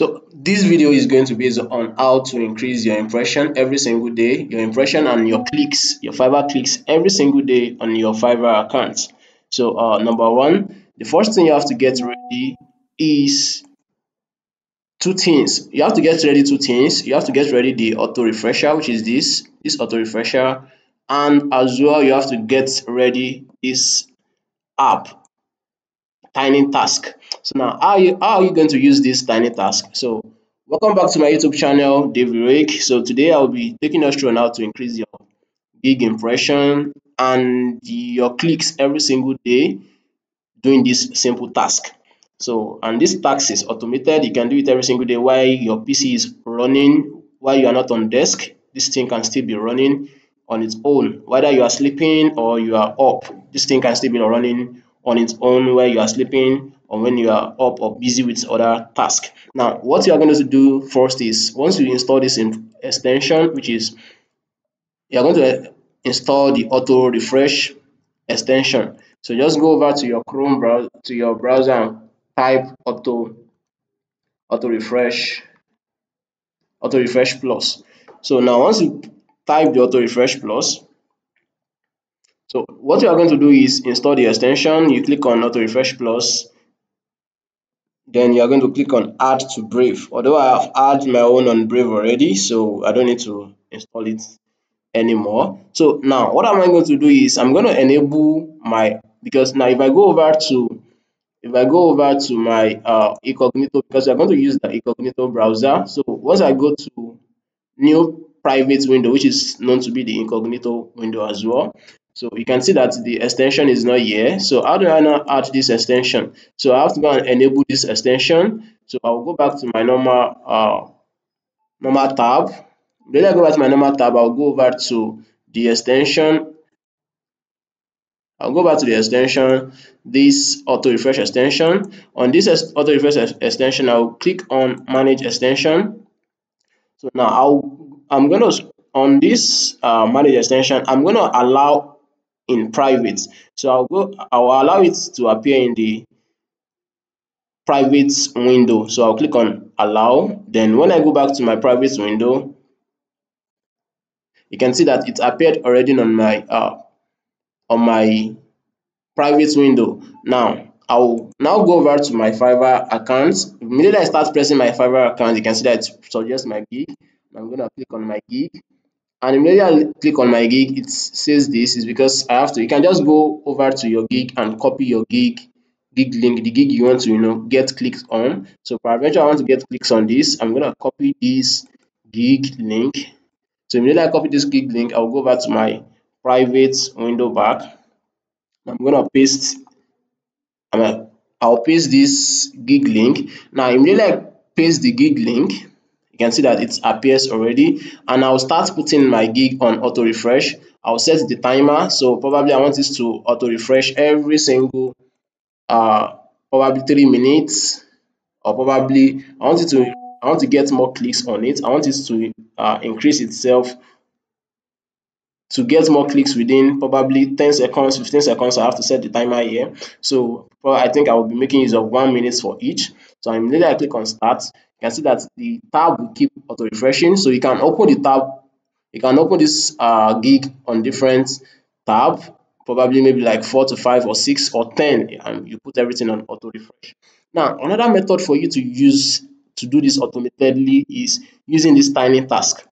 So this video is going to be on how to increase your impression every single day, your impression and your clicks, your Fiverr clicks every single day on your Fiverr account. So uh, number one, the first thing you have to get ready is two things. You have to get ready two things. You have to get ready the auto refresher, which is this, this auto refresher, and as well you have to get ready this app tiny task. So now how are you how are you going to use this tiny task? So welcome back to my youtube channel Dave Heroic. So today i'll be taking us through on how to increase your gig impression and your clicks every single day doing this simple task. So and this task is automated. You can do it every single day while your pc is running while you are not on desk. This thing can still be running on its own. Whether you are sleeping or you are up this thing can still be running on its own where you are sleeping or when you are up or busy with other tasks. Now, what you are going to do first is once you install this extension, which is you are going to eh, install the auto refresh extension. So just go over to your Chrome browser to your browser and type auto auto refresh auto refresh plus. So now once you type the auto refresh plus, so what you are going to do is install the extension. You click on Auto Refresh Plus. Then you are going to click on Add to Brave. Although I have added my own on Brave already, so I don't need to install it anymore. So now what am I going to do is I'm going to enable my because now if I go over to if I go over to my uh, incognito because I'm going to use the incognito browser. So once I go to new private window, which is known to be the incognito window as well. So you can see that the extension is not here. So how do I now add this extension? So I have to go and enable this extension. So I'll go back to my normal uh, normal tab. Then I go back to my normal tab, I'll go over to the extension. I'll go back to the extension, this auto refresh extension. On this auto refresh extension, I'll click on manage extension. So now I'll I'm gonna on this uh, manage extension, I'm gonna allow in private. So I'll go, I'll allow it to appear in the private window. So I'll click on allow. Then when I go back to my private window, you can see that it appeared already on my uh, on my private window. Now I'll now go over to my Fiverr account. Immediately I start pressing my Fiverr account, you can see that it suggests my gig. I'm to click on my gig and immediately I click on my gig it says this is because I have to you can just go over to your gig and copy your gig gig link the gig you want to you know get clicks on. So for peradventure I want to get clicks on this. I'm gonna copy this gig link. So immediately I copy this gig link I'll go back to my private window back. I'm gonna paste I'm gonna, I'll paste this gig link. Now immediately I paste the gig link can see that it appears already. And I'll start putting my gig on auto refresh. I'll set the timer. So probably I want this to auto refresh every single uh probably three minutes or probably I want it to I want to get more clicks on it. I want it to uh, increase itself to get more clicks within probably 10 seconds 15 seconds. I have to set the timer here. So I think I will be making use of one minute for each. So I'm immediately I click on start you can see that the tab will keep auto refreshing so you can open the tab you can open this uh, gig on different tab probably maybe like four to five or six or ten and you put everything on auto refresh now another method for you to use to do this automatically is using this tiny task.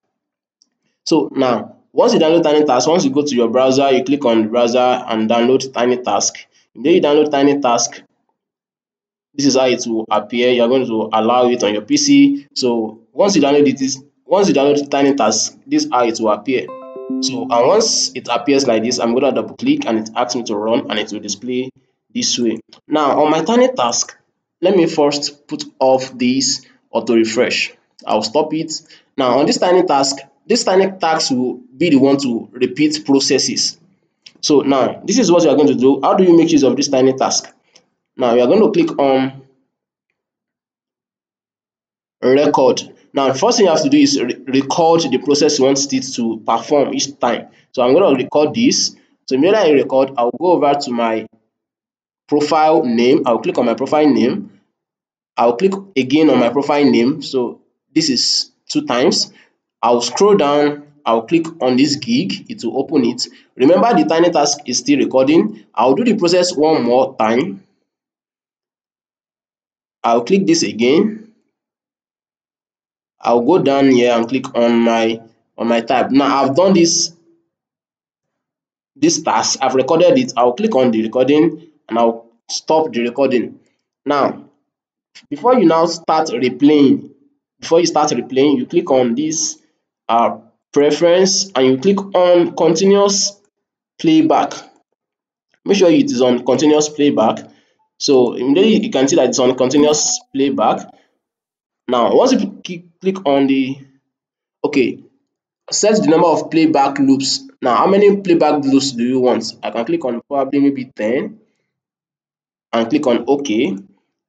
So now once you download tiny task once you go to your browser you click on browser and download tiny task. Then you download tiny task this is how it will appear. You're going to allow it on your pc so once you download it is once you download tiny task this is how it will appear. So and once it appears like this i'm going to double click and it asks me to run and it will display this way. Now on my tiny task let me first put off this auto refresh. I'll stop it. Now on this tiny task this tiny task will be the one to repeat processes. So now this is what you are going to do. How do you make use of this tiny task now you are going to click on record. Now, first thing you have to do is re record the process you want it to perform each time. So I'm going to record this. So immediately I record, I'll go over to my profile name. I'll click on my profile name I'll click again on my profile name. So this is two times. I'll scroll down. I'll click on this gig. It will open it. Remember the tiny task is still recording. I'll do the process one more time. I'll click this again. I'll go down here and click on my on my tab. Now I've done this this task. I've recorded it. I'll click on the recording and I'll stop the recording. Now, before you now start replaying, before you start replaying, you click on this uh, preference and you click on continuous playback. Make sure it is on continuous playback. So immediately you can see that it's on continuous playback. Now, once you click on the okay, set the number of playback loops. Now, how many playback loops do you want? I can click on probably maybe 10 and click on OK.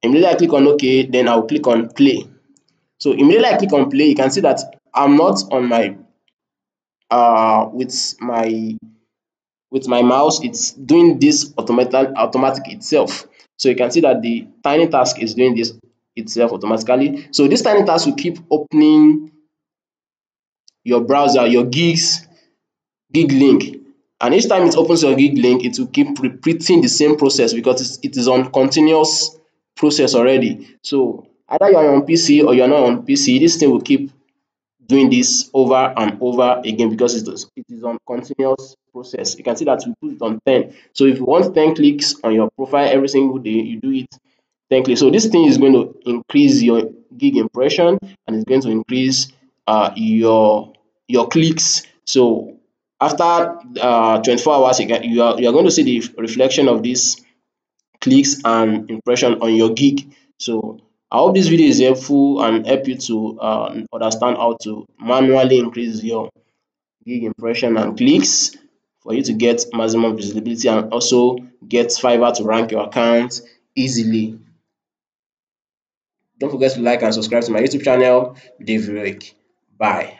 Immediately I click on OK, then I'll click on play. So immediately I click on play, you can see that I'm not on my uh with my with my mouse, it's doing this automatic automatic itself. So you can see that the tiny task is doing this itself automatically. So this tiny task will keep opening your browser, your gigs, gig link. And each time it opens your gig link, it will keep repeating the same process because it is on continuous process already. So either you're on PC or you're not on PC, this thing will keep doing this over and over again because it is, it is on continuous process. You can see that we put it on 10. So if you want 10 clicks on your profile every single day, you do it 10 clicks. So this thing is going to increase your gig impression and it's going to increase uh, your your clicks. So after uh, 24 hours, you, get, you, are, you are going to see the reflection of these clicks and impression on your gig. So I hope this video is helpful and help you to uh, understand how to manually increase your gig impression and clicks for you to get maximum visibility and also get Fiverr to rank your account easily. Don't forget to like and subscribe to my YouTube channel, Dave Heroic. Bye.